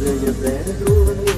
Yeah, yeah, yeah.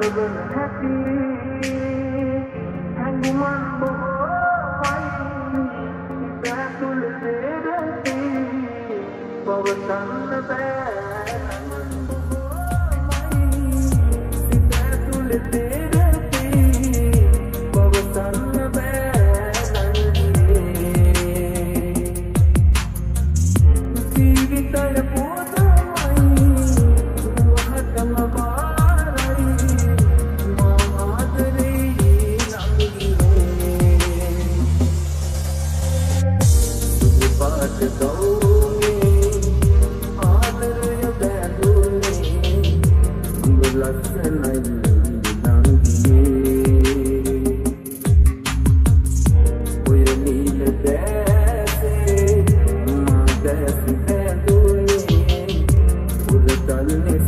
හඳවන හැටි හැඟුමන් බොහෝයි පැතුල් දෙරති පවතන්න බෑ පැතුල් දෙරති life.